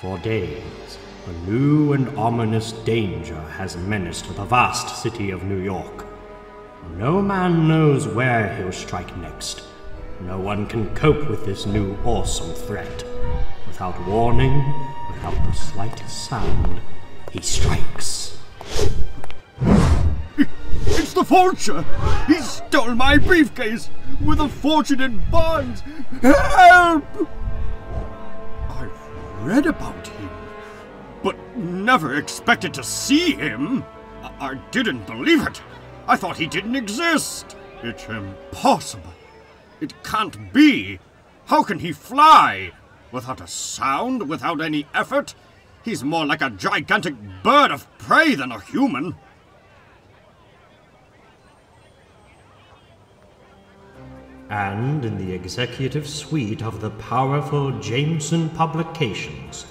For days, a new and ominous danger has menaced the vast city of New York. No man knows where he'll strike next. No one can cope with this new awesome threat. Without warning, without the slightest sound, he strikes. It's the vulture! He stole my briefcase with a fortune in bonds! Help! Read about him, but never expected to see him. I, I didn't believe it. I thought he didn't exist. It's impossible. It can't be. How can he fly? Without a sound, without any effort? He's more like a gigantic bird of prey than a human. And in the executive suite of the powerful Jameson Publications,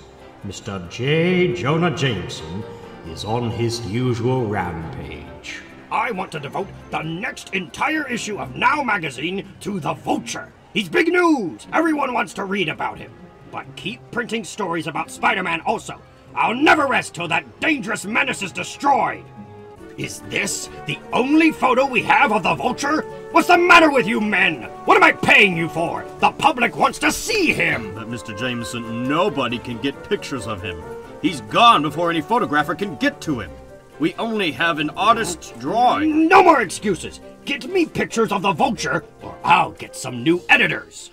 Mr. J. Jonah Jameson is on his usual rampage. I want to devote the next entire issue of Now magazine to the Vulture. He's big news. Everyone wants to read about him. But keep printing stories about Spider-Man also. I'll never rest till that dangerous menace is destroyed. Is this the only photo we have of the Vulture? What's the matter with you men? What am I paying you for? The public wants to see him. But Mr. Jameson, nobody can get pictures of him. He's gone before any photographer can get to him. We only have an artist's drawing. No more excuses. Get me pictures of the Vulture, or I'll get some new editors.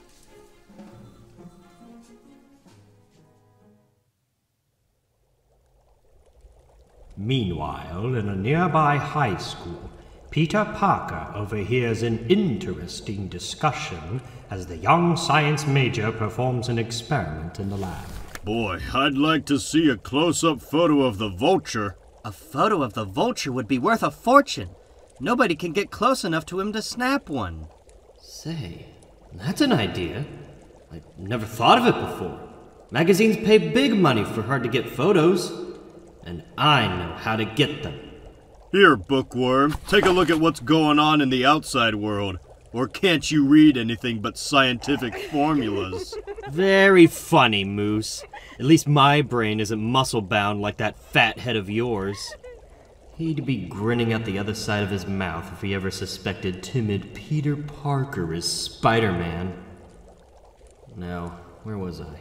Meanwhile, in a nearby high school, Peter Parker overhears an interesting discussion as the young science major performs an experiment in the lab. Boy, I'd like to see a close up photo of the vulture. A photo of the vulture would be worth a fortune. Nobody can get close enough to him to snap one. Say, that's an idea. I've never thought of it before. Magazines pay big money for hard to get photos, and I know how to get them. Here, bookworm, take a look at what's going on in the outside world. Or can't you read anything but scientific formulas? Very funny, Moose. At least my brain isn't muscle bound like that fat head of yours. He'd be grinning out the other side of his mouth if he ever suspected timid Peter Parker is Spider Man. Now, where was I?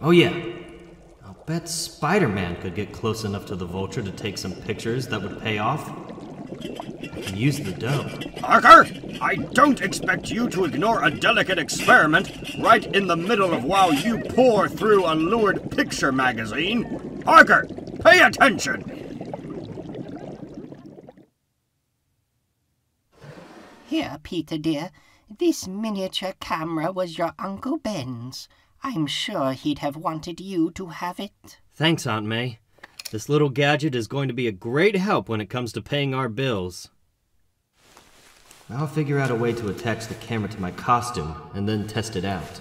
Oh, yeah. I'll bet Spider Man could get close enough to the vulture to take some pictures that would pay off. I can use the dough. Parker, I don't expect you to ignore a delicate experiment right in the middle of while you pour through a lurid picture magazine. Parker, pay attention! Here, Peter dear, this miniature camera was your Uncle Ben's. I'm sure he'd have wanted you to have it. Thanks, Aunt May. This little gadget is going to be a great help when it comes to paying our bills. I'll figure out a way to attach the camera to my costume and then test it out.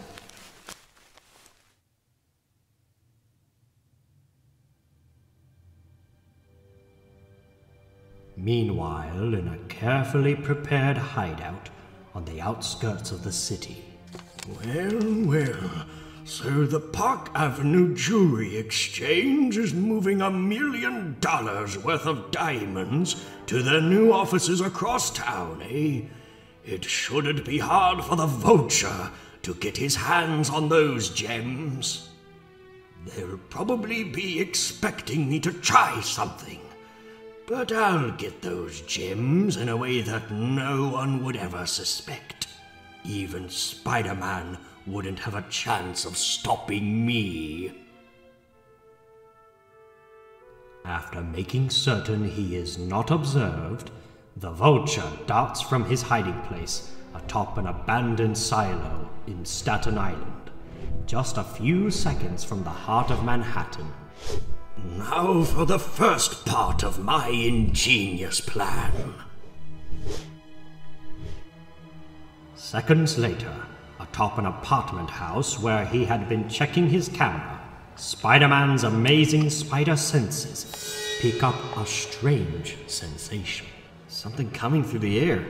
Meanwhile, in a carefully prepared hideout on the outskirts of the city. Well, well. So the Park Avenue Jewelry Exchange is moving a million dollars worth of diamonds to their new offices across town, eh? It shouldn't be hard for the vulture to get his hands on those gems. They'll probably be expecting me to try something. But I'll get those gems in a way that no one would ever suspect. Even Spider Man wouldn't have a chance of stopping me. After making certain he is not observed, the vulture darts from his hiding place atop an abandoned silo in Staten Island, just a few seconds from the heart of Manhattan. Now for the first part of my ingenious plan. Seconds later, atop an apartment house where he had been checking his camera, Spider Man's amazing spider senses pick up a strange sensation. Something coming through the air,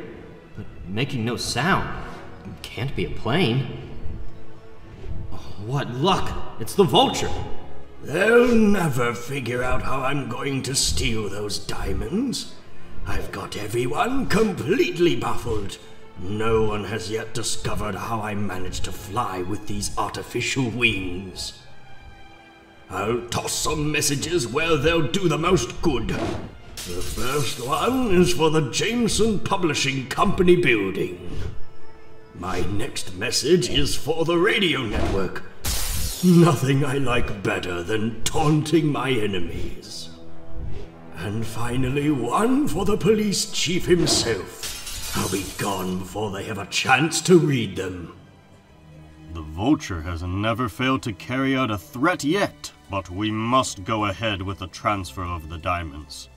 but making no sound. It can't be a plane. Oh, what luck! It's the vulture! They'll never figure out how I'm going to steal those diamonds. I've got everyone completely baffled. No one has yet discovered how I managed to fly with these artificial wings. I'll toss some messages where they'll do the most good. The first one is for the Jameson Publishing Company building. My next message is for the radio network. Nothing I like better than taunting my enemies. And finally, one for the police chief himself. I'll be gone before they have a chance to read them. The Vulture has never failed to carry out a threat yet, but we must go ahead with the transfer of the diamonds.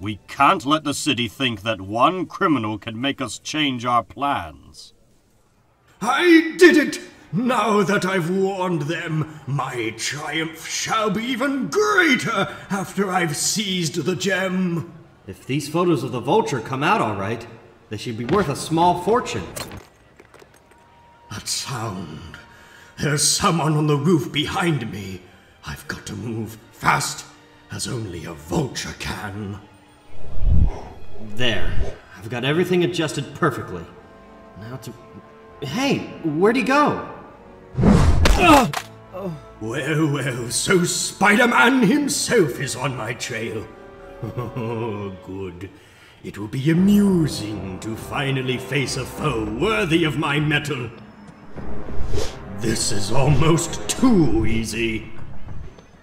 We can't let the city think that one criminal can make us change our plans. I did it! Now that I've warned them, my triumph shall be even greater after I've seized the gem. If these photos of the vulture come out all right, they should be worth a small fortune. That sound. There's someone on the roof behind me. I've got to move fast as only a vulture can. There. I've got everything adjusted perfectly. Now to. Hey, where'd he go? Well, well, so Spider Man himself is on my trail. Oh, good. It will be amusing to finally face a foe worthy of my mettle. This is almost too easy.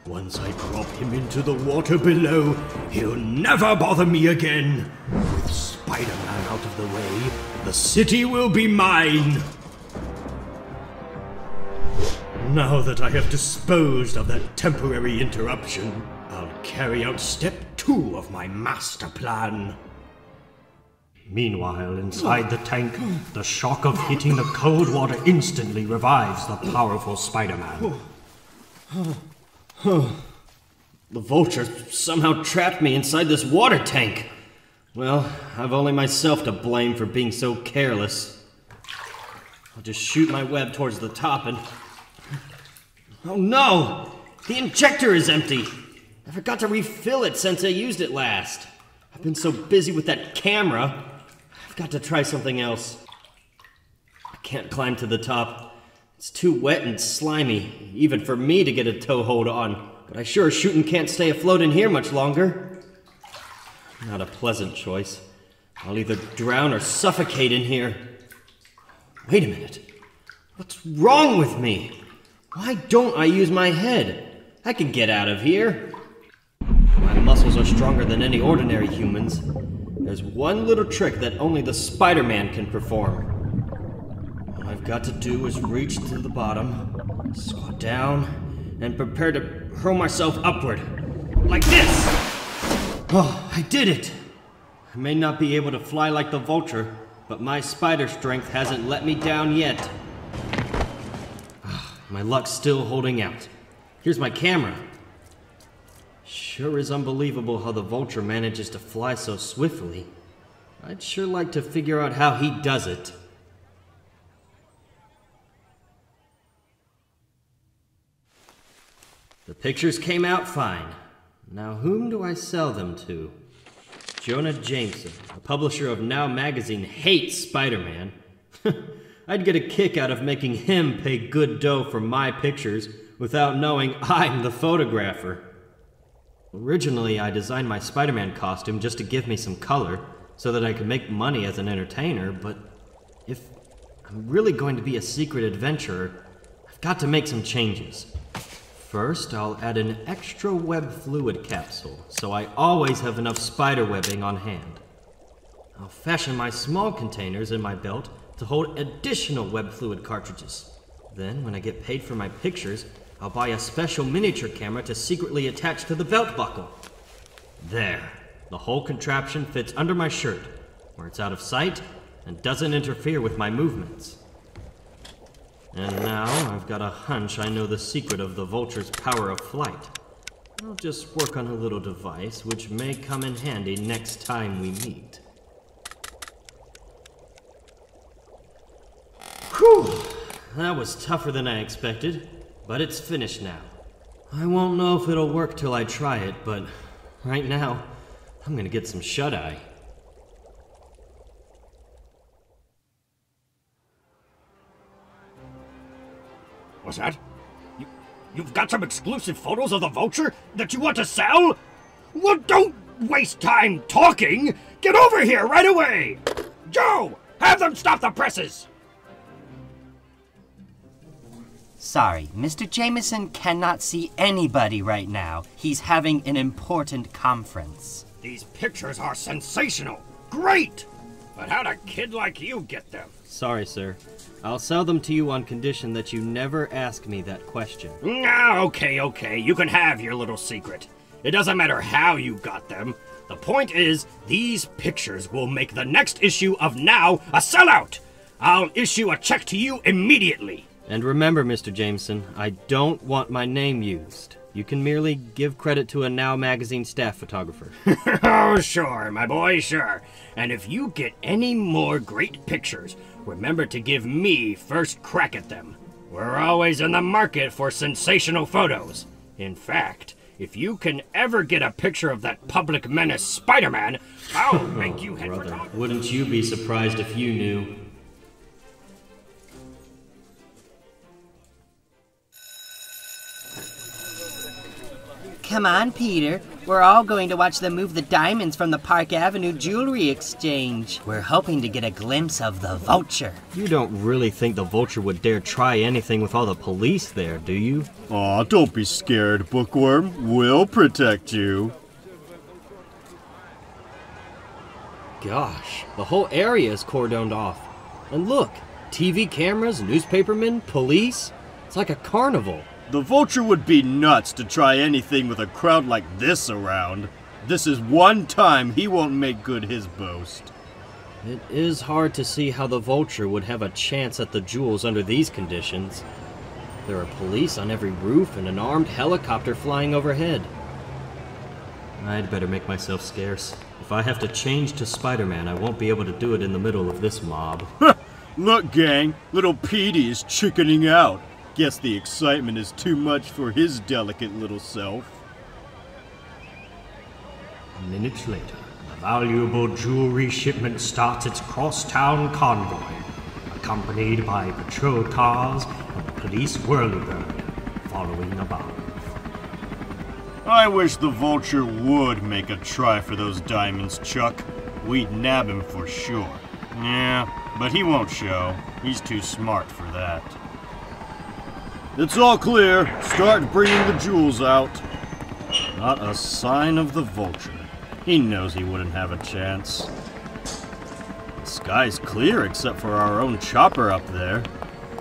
Once I drop him into the water below, he'll never bother me again. With Spider Man out of the way, the city will be mine. Now that I have disposed of that temporary interruption, I'll carry out step two of my master plan. Meanwhile, inside the tank, the shock of hitting the cold water instantly revives the powerful Spider Man. The vulture somehow trapped me inside this water tank. Well, I've only myself to blame for being so careless. I'll just shoot my web towards the top and. Oh no! The injector is empty! I forgot to refill it since I used it last. I've been so busy with that camera. Got to try something else. I can't climb to the top. It's too wet and slimy, even for me to get a toehold on. But I sure shooting can't stay afloat in here much longer. Not a pleasant choice. I'll either drown or suffocate in here. Wait a minute. What's wrong with me? Why don't I use my head? I can get out of here. My muscles are stronger than any ordinary humans. There's one little trick that only the Spider Man can perform. All I've got to do is reach to the bottom, squat down, and prepare to hurl myself upward. Like this! Oh, I did it! I may not be able to fly like the vulture, but my spider strength hasn't let me down yet. Ah, My luck's still holding out. Here's my camera. Sure is unbelievable how the vulture manages to fly so swiftly. I'd sure like to figure out how he does it. The pictures came out fine. Now, whom do I sell them to? Jonah Jameson, the publisher of Now Magazine, hates Spider Man. I'd get a kick out of making him pay good dough for my pictures without knowing I'm the photographer. Originally, I designed my Spider Man costume just to give me some color so that I could make money as an entertainer, but if I'm really going to be a secret adventurer, I've got to make some changes. First, I'll add an extra web fluid capsule so I always have enough spider webbing on hand. I'll fashion my small containers in my belt to hold additional web fluid cartridges. Then, when I get paid for my pictures, I'll buy a special miniature camera to secretly attach to the belt buckle. There. The whole contraption fits under my shirt, where it's out of sight and doesn't interfere with my movements. And now I've got a hunch I know the secret of the vulture's power of flight. I'll just work on a little device which may come in handy next time we meet. Whew! That was tougher than I expected, but it's finished now. I won't know if it'll work till I try it, but right now, I'm gonna get some shut eye. What's that? You, you've got some exclusive photos of the vulture that you want to sell? Well, don't waste time talking! Get over here right away! Joe, have them stop the presses! Sorry, Mr. Jameson cannot see anybody right now. He's having an important conference. These pictures are sensational! Great! But how'd a kid like you get them? Sorry, sir. I'll sell them to you on condition that you never ask me that question. Ah, okay, okay. You can have your little secret. It doesn't matter how you got them. The point is, these pictures will make the next issue of Now a sellout! I'll issue a check to you immediately. And remember, Mr. Jameson, I don't want my name used. You can merely give credit to a Now magazine staff photographer. oh, sure, my boy, sure. And if you get any more great pictures, remember to give me first crack at them. We're always in the market for sensational photos. In fact, if you can ever get a picture of that public menace Spider Man, I'll make you head Brother, wouldn't you be surprised if you knew? Come on, Peter. We're all going to watch them move the diamonds from the Park Avenue Jewelry Exchange. We're hoping to get a glimpse of the vulture. You don't really think the vulture would dare try anything with all the police there, do you? Aw, don't be scared, Bookworm. We'll protect you. Gosh, the whole area is cordoned off. And look, TV cameras, newspapermen, police. It's like a carnival. The vulture would be nuts to try anything with a crowd like this around. This is one time he won't make good his boast. It is hard to see how the vulture would have a chance at the jewels under these conditions. There are police on every roof and an armed helicopter flying overhead. I'd better make myself scarce. If I have to change to Spider Man, I won't be able to do it in the middle of this mob. Look, gang, little Petey is chickening out. Guess the excitement is too much for his delicate little self. Minutes later, the valuable jewelry shipment starts its crosstown convoy, accompanied by patrol cars and police whirlybird following above. I wish the vulture would make a try for those diamonds, Chuck. We'd nab him for sure. Yeah, but he won't show. He's too smart for that. It's all clear. Start bringing the jewels out. Not a sign of the vulture. He knows he wouldn't have a chance. The sky's clear except for our own chopper up there.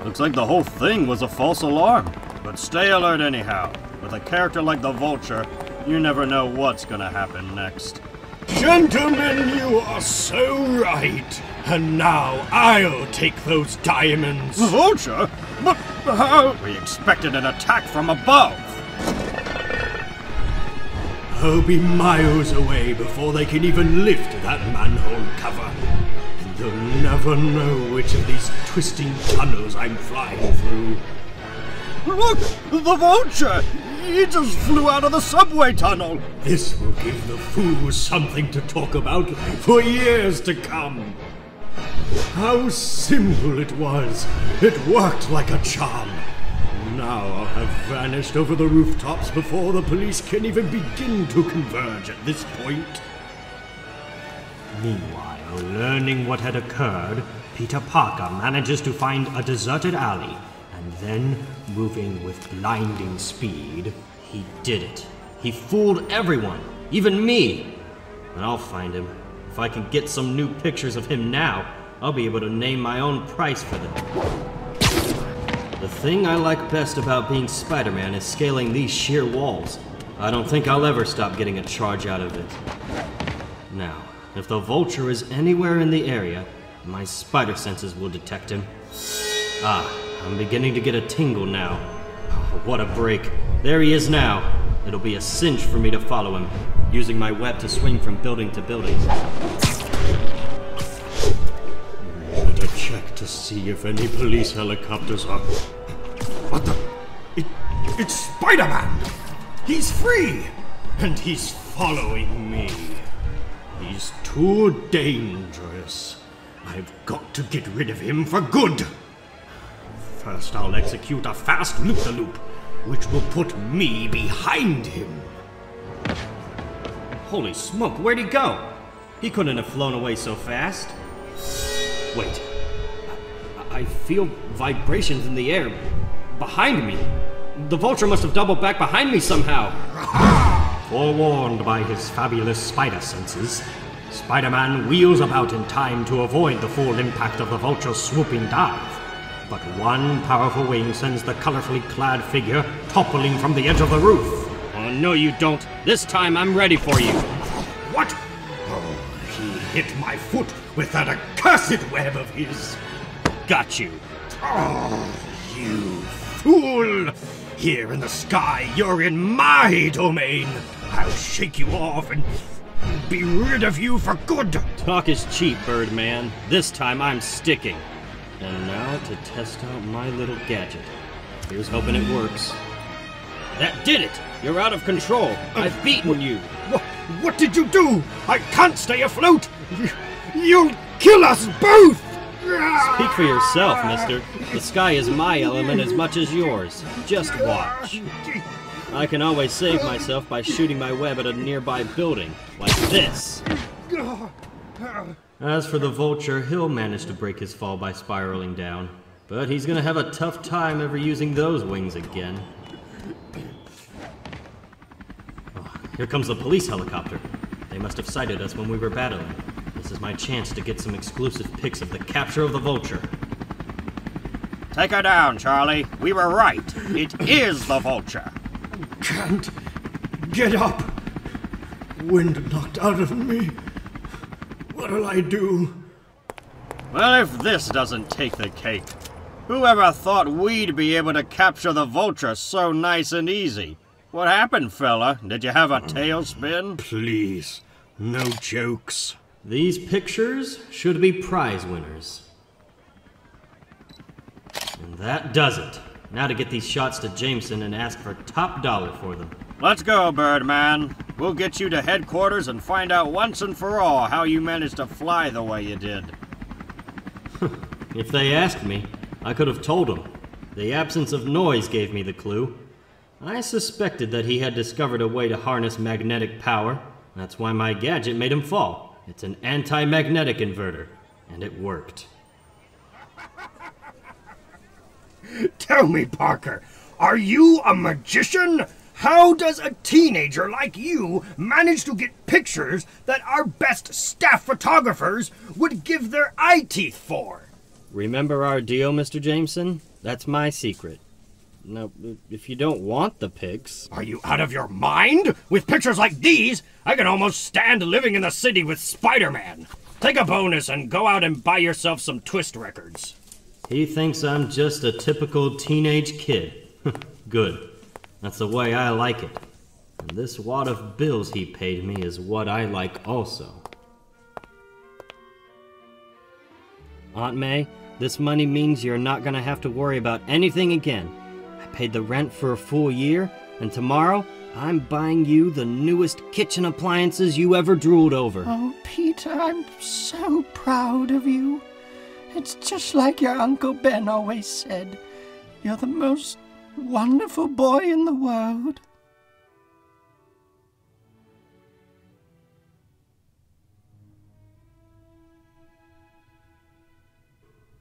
Looks like the whole thing was a false alarm. But stay alert anyhow. With a character like the vulture, you never know what's gonna happen next. Gentlemen, you are so right. And now I'll take those diamonds. The vulture? We expected an attack from above. I'll be miles away before they can even lift that manhole cover. And they'll never know which of these twisting tunnels I'm flying through. Look! The vulture! He just flew out of the subway tunnel! This will give the fools something to talk about for years to come. How simple it was! It worked like a charm. Now have vanished over the rooftops before the police can even begin to converge at this point. Meanwhile, learning what had occurred, Peter Parker manages to find a deserted alley, and then, moving with blinding speed, he did it. He fooled everyone, even me. And I'll find him. If I can get some new pictures of him now, I'll be able to name my own price for them. The thing I like best about being Spider Man is scaling these sheer walls. I don't think I'll ever stop getting a charge out of it. Now, if the vulture is anywhere in the area, my spider senses will detect him. Ah, I'm beginning to get a tingle now. Oh, what a break. There he is now. It'll be a cinch for me to follow him, using my web to swing from building to building. Better check to see if any police helicopters are. What the? It, it's Spider Man! He's free! And he's following me. He's too dangerous. I've got to get rid of him for good. First, I'll execute a fast loop the loop, which will put me behind him. Holy smoke, where'd he go? He couldn't have flown away so fast. Wait. I, I feel vibrations in the air behind me. The vulture must have doubled back behind me somehow. Forewarned by his fabulous spider senses, Spider Man wheels about in time to avoid the full impact of the vulture's swooping dive. But one powerful wing sends the colorfully clad figure toppling from the edge of the roof. No, you don't. This time I'm ready for you. What? Oh, he hit my foot with that accursed web of his. Got you. Oh, you fool! Here in the sky, you're in my domain. I'll shake you off and be rid of you for good. Talk is cheap, Birdman. This time I'm sticking. And now to test out my little gadget. Here's hoping it works. That did it! You're out of control. I've beaten you. What, what did you do? I can't stay afloat. You'll kill us both. Speak for yourself, mister. The sky is my element as much as yours. Just watch. I can always save myself by shooting my web at a nearby building, like this. As for the vulture, he'll manage to break his fall by spiraling down. But he's gonna have a tough time ever using those wings again. Oh, here comes the police helicopter. They must have sighted us when we were battling. This is my chance to get some exclusive pics of the capture of the vulture. Take her down, Charlie. We were right. It is the vulture. Can't get up. Wind knocked out of me. What'll I do? Well, if this doesn't take the cake. Whoever thought we'd be able to capture the vulture so nice and easy? What happened, fella? Did you have a mm. tailspin? Please, no jokes. These pictures should be prize winners. And that does it. Now to get these shots to Jameson and ask for top dollar for them. Let's go, Birdman. We'll get you to headquarters and find out once and for all how you managed to fly the way you did. If they asked me, I could have told them. The absence of noise gave me the clue. I suspected that he had discovered a way to harness magnetic power. That's why my gadget made him fall. It's an anti-magnetic inverter, and it worked. Tell me, Parker, are you a magician? How does a teenager like you manage to get pictures that our best staff photographers would give their eye teeth for? Remember our deal, Mr. Jameson? That's my secret. Now, if you don't want the pics, Are you out of your mind? With pictures like these, I can almost stand living in the city with Spider Man. Take a bonus and go out and buy yourself some twist records. he thinks I'm just a typical teenage kid. Good. That's the way I like it. And this wad of bills he paid me is what I like also. Aunt May, this money means you're not gonna have to worry about anything again. I paid the rent for a full year, and tomorrow I'm buying you the newest kitchen appliances you ever drooled over. Oh, Peter, I'm so proud of you. It's just like your Uncle Ben always said. You're the most wonderful boy in the world.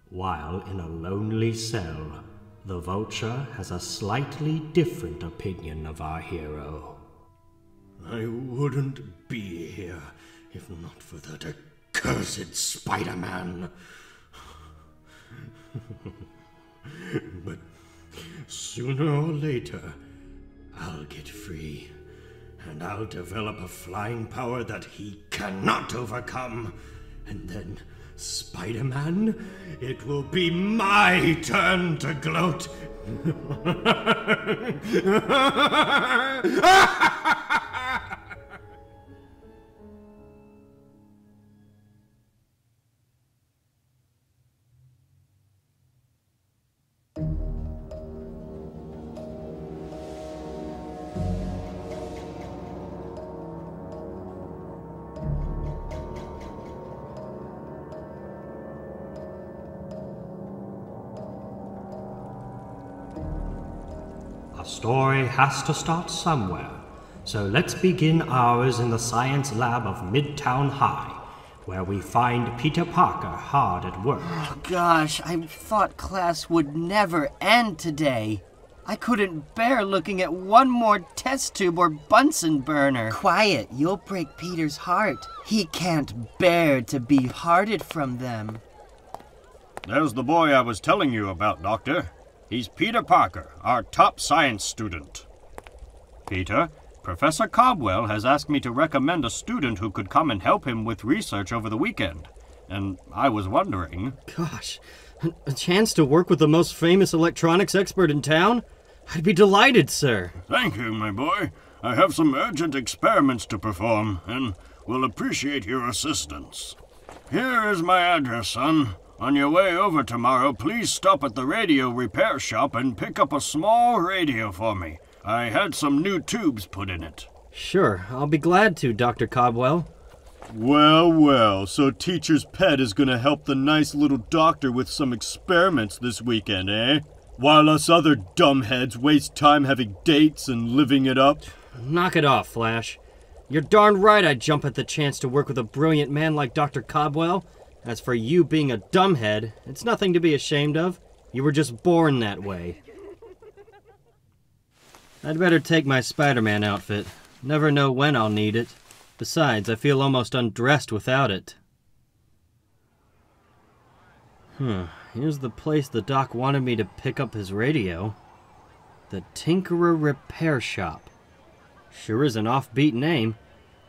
While in a lonely cell, the vulture has a slightly different opinion of our hero. I wouldn't be here if not for that accursed Spider Man. but sooner or later, I'll get free, and I'll develop a flying power that he cannot overcome, and then Spider Man, it will be my turn to gloat. has to start somewhere, so let's begin ours in the science lab of Midtown High, where we find Peter Parker hard at work. Oh, gosh, I thought class would never end today. I couldn't bear looking at one more test tube or Bunsen burner. Quiet, you'll break Peter's heart. He can't bear to be parted from them. There's the boy I was telling you about, Doctor. He's Peter Parker, our top science student. Peter, Professor Cobbwell has asked me to recommend a student who could come and help him with research over the weekend. And I was wondering. Gosh, a chance to work with the most famous electronics expert in town? I'd be delighted, sir. Thank you, my boy. I have some urgent experiments to perform, and will appreciate your assistance. Here is my address, son. On your way over tomorrow, please stop at the radio repair shop and pick up a small radio for me. I had some new tubes put in it. Sure, I'll be glad to, Dr. Cobbwell. Well, well, so Teacher's Pet is gonna help the nice little doctor with some experiments this weekend, eh? While us other dumbheads waste time having dates and living it up. Knock it off, Flash. You're darn right I'd jump at the chance to work with a brilliant man like Dr. Cobbwell. As for you being a dumbhead, it's nothing to be ashamed of. You were just born that way. I'd better take my Spider Man outfit. Never know when I'll need it. Besides, I feel almost undressed without it. Hmm, here's the place the doc wanted me to pick up his radio. The Tinkerer Repair Shop. Sure is an offbeat name.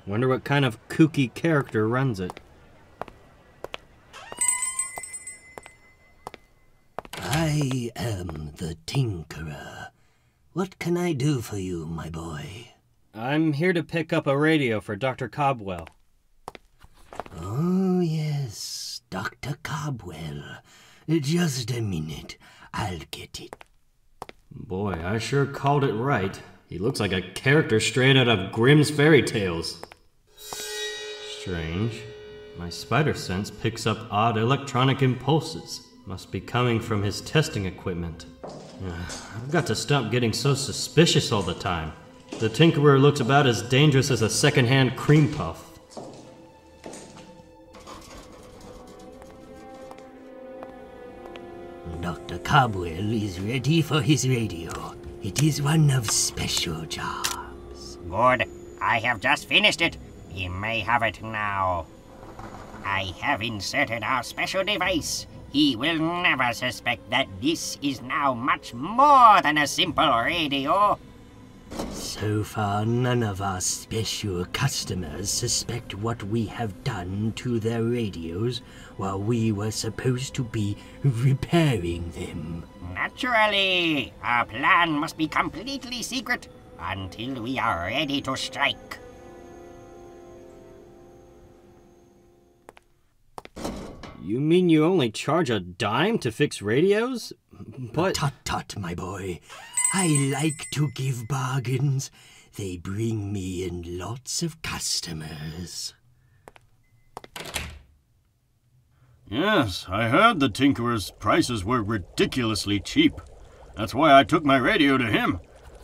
Wonder what kind of kooky character runs it. I am the Tinkerer. What can I do for you, my boy? I'm here to pick up a radio for Dr. Cobbwell. Oh, yes, Dr. Cobbwell. Just a minute. I'll get it. Boy, I sure called it right. He looks like a character straight out of Grimm's fairy tales. Strange. My spider sense picks up odd electronic impulses. Must be coming from his testing equipment. I've got to stop getting so suspicious all the time. The Tinkerer looks about as dangerous as a second-hand cream puff. Dr. Cobbwell is ready for his radio. It is one of special jobs. Good. I have just finished it. He may have it now. I have inserted our special device. He will never suspect that this is now much more than a simple radio. So far, none of our special customers suspect what we have done to their radios while we were supposed to be repairing them. Naturally, our plan must be completely secret until we are ready to strike. You mean you only charge a dime to fix radios? But. Tut tut, my boy. I like to give bargains. They bring me in lots of customers. Yes, I heard the Tinkerer's prices were ridiculously cheap. That's why I took my radio to him.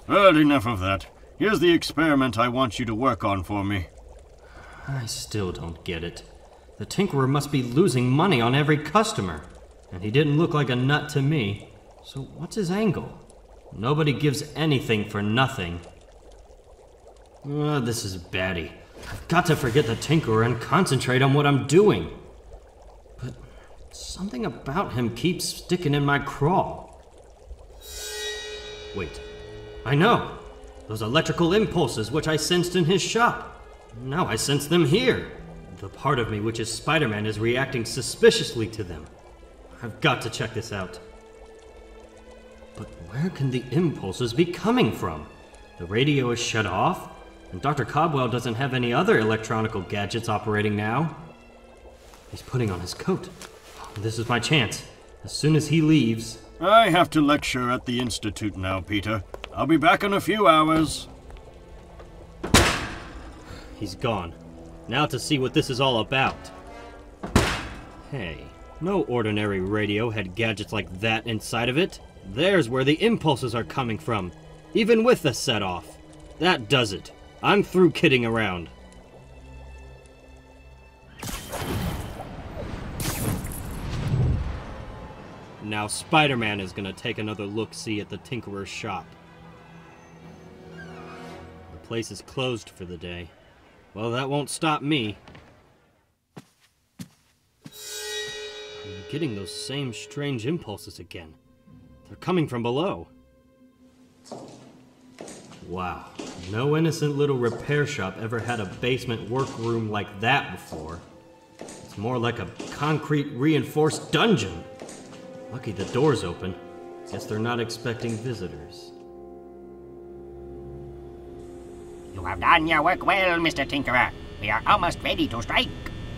Well, enough of that. Here's the experiment I want you to work on for me. I still don't get it. The Tinkerer must be losing money on every customer. And he didn't look like a nut to me. So what's his angle? Nobody gives anything for nothing. Oh, this is batty. I've got to forget the Tinkerer and concentrate on what I'm doing. But something about him keeps sticking in my craw. Wait, I know. Those electrical impulses which I sensed in his shop. Now I sense them here. The part of me which is Spider Man is reacting suspiciously to them. I've got to check this out. But where can the impulses be coming from? The radio is shut off, and Dr. Cobbwell doesn't have any other electronical gadgets operating now. He's putting on his coat. This is my chance. As soon as he leaves. I have to lecture at the Institute now, Peter. I'll be back in a few hours. He's gone. Now to see what this is all about. Hey, no ordinary radio had gadgets like that inside of it. There's where the impulses are coming from, even with the set off. That does it. I'm through kidding around. Now Spider Man is gonna take another look see at the Tinkerer's shop. The place is closed for the day. Well, that won't stop me. I'm getting those same strange impulses again. They're coming from below. Wow, no innocent little repair shop ever had a basement workroom like that before. It's more like a concrete reinforced dungeon. Lucky the door's open. Guess they're not expecting visitors. You have done your work well, Mr. Tinkerer. We are almost ready to strike.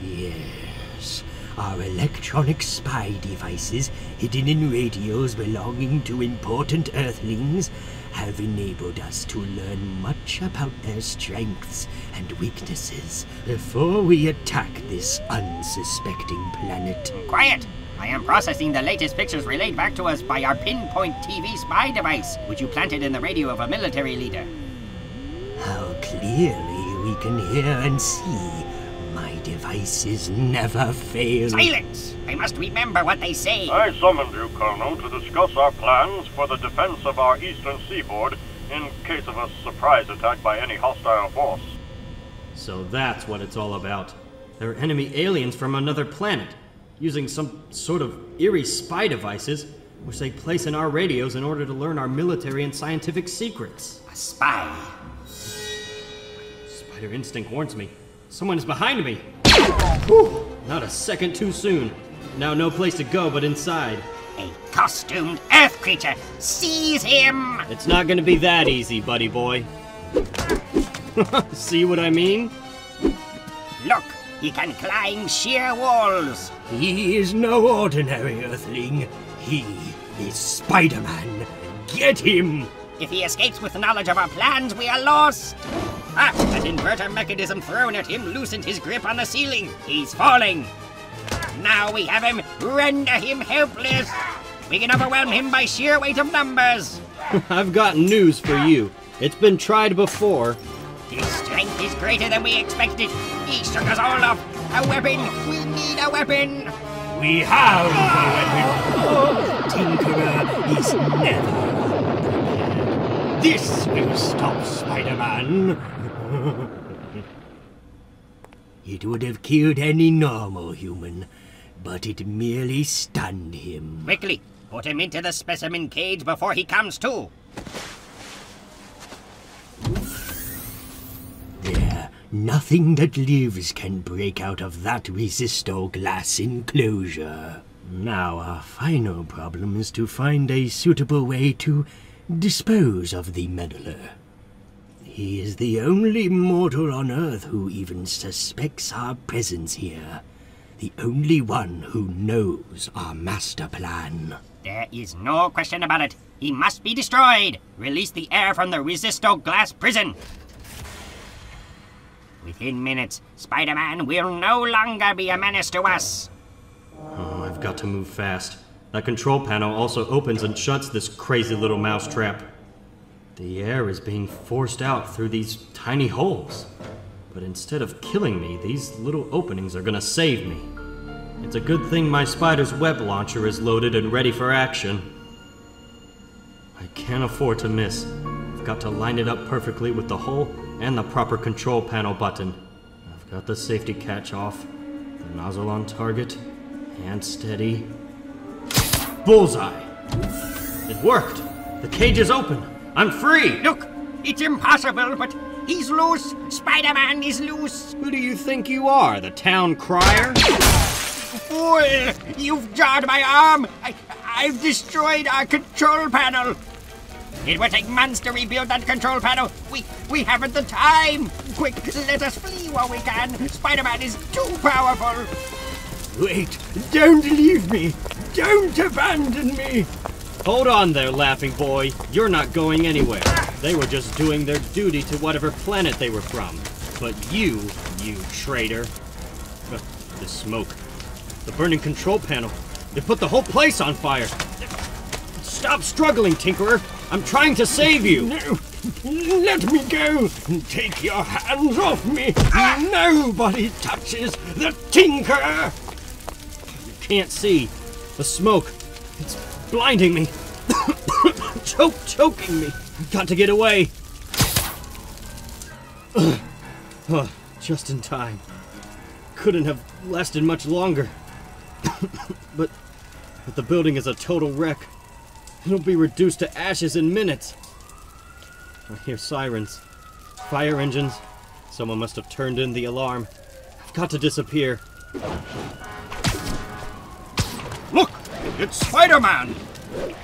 Yes. Our electronic spy devices, hidden in radios belonging to important Earthlings, have enabled us to learn much about their strengths and weaknesses before we attack this unsuspecting planet. Quiet! I am processing the latest pictures relayed back to us by our pinpoint TV spy device, which you planted in the radio of a military leader. How clearly we can hear and see. My devices never fail. Silence! I must remember what they say. I summoned you, Colonel, to discuss our plans for the defense of our eastern seaboard in case of a surprise attack by any hostile force. So that's what it's all about. They're enemy aliens from another planet, using some sort of eerie spy devices, which they place in our radios in order to learn our military and scientific secrets. A spy. Spider instinct warns me. Someone is behind me. Whew, not a second too soon. Now no place to go but inside. A costumed earth creature! Seize him! It's not gonna be that easy, buddy boy. See what I mean? Look, he can climb sheer walls. He is no ordinary Earthling. He is Spider Man. Get him! If he escapes with knowledge of our plans, we are lost. Ah, that inverter mechanism thrown at him loosened his grip on the ceiling. He's falling. Now we have him. Render him helpless. We can overwhelm him by sheer weight of numbers. I've got news for you. It's been tried before. His strength is greater than we expected. He struck us all off. A weapon. We need a weapon. We have a weapon. Tinkerer is never this will stop Spider-Man. it would have killed any normal human, but it merely stunned him. Quickly, put him into the specimen cage before he comes to. There, nothing that lives can break out of that resistor glass enclosure. Now our final problem is to find a suitable way to dispose of the meddler. He is the only mortal on Earth who even suspects our presence here. The only one who knows our master plan. There is no question about it. He must be destroyed. Release the air from the resisto glass prison. Within minutes, Spider-Man will no longer be a menace to us. Oh, I've got to move fast. That control panel also opens and shuts this crazy little mousetrap. The air is being forced out through these tiny holes. But instead of killing me, these little openings are gonna save me. It's a good thing my spider's web launcher is loaded and ready for action. I can't afford to miss. I've got to line it up perfectly with the hole and the proper control panel button. I've got the safety catch off, the nozzle on target, and steady. Bullseye! It worked! The cage is open! I'm free! Look, it's impossible, but he's loose. Spider-Man is loose. Who do you think you are, the town crier? Fool! You've jarred my arm. I, I've destroyed our control panel. It will take months to rebuild that control panel. We we haven't the time. Quick, let us flee while we can. Spider-Man is too powerful. Wait, don't leave me. Don't abandon me. Hold on there, laughing boy. You're not going anywhere. They were just doing their duty to whatever planet they were from. But you, you traitor. The smoke. The burning control panel. They put the whole place on fire. Stop struggling, Tinkerer. I'm trying to save you. No, let me go. Take your hands off me. Nobody touches the Tinkerer. You can't see. The smoke. It's blinding me. Choke, choking me. I've Got to get away. oh, just in time. Couldn't have lasted much longer. but, but the building is a total wreck. It'll be reduced to ashes in minutes. I hear sirens. Fire engines. Someone must have turned in the alarm. I've got to disappear. It's Spider-Man!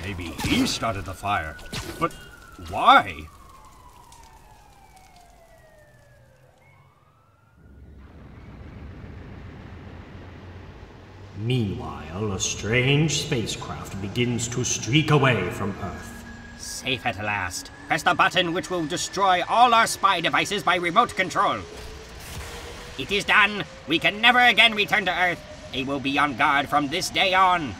Maybe he started the fire. But why? Meanwhile, a strange spacecraft begins to streak away from Earth. Safe at last. Press the button which will destroy all our spy devices by remote control. It is done. We can never again return to Earth. They will be on guard from this day on.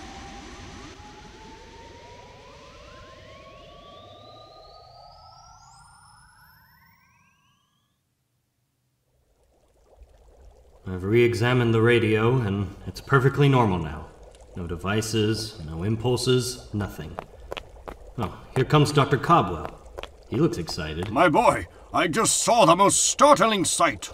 I've re examined the radio, and it's perfectly normal now. No devices, no impulses, nothing. Oh, here comes Dr. Cobbwell. He looks excited. My boy, I just saw the most startling sight.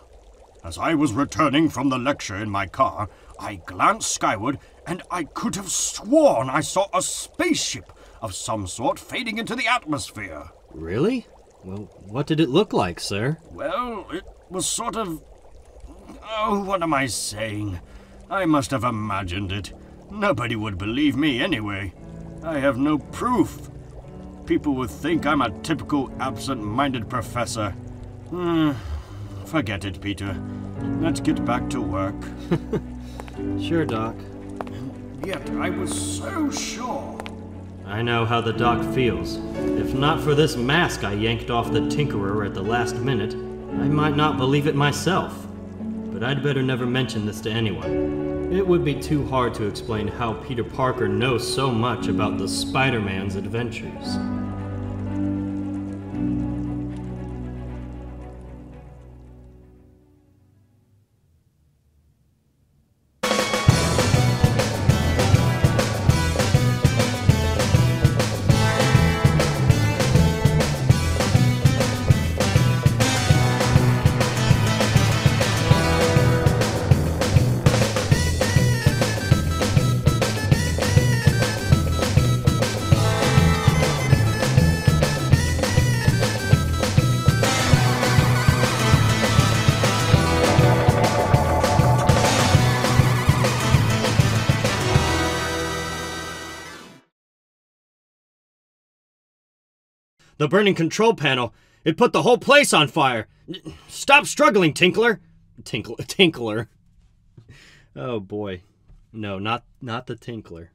As I was returning from the lecture in my car, I glanced skyward and I could have sworn I saw a spaceship of some sort fading into the atmosphere. Really? Well, what did it look like, sir? Well, it was sort of. Oh, what am I saying? I must have imagined it. Nobody would believe me anyway. I have no proof. People would think I'm a typical absent minded professor. Hmm. Forget it, Peter. Let's get back to work. Sure, Doc. Yet I was so sure. I know how the doc feels. If not for this mask I yanked off the Tinkerer at the last minute, I might not believe it myself. But I'd better never mention this to anyone. It would be too hard to explain how Peter Parker knows so much about the Spider Man's adventures. The burning control panel. It put the whole place on fire. Stop struggling, Tinkler. Tinkler. Tinkler. Oh boy. No, not not the Tinkler.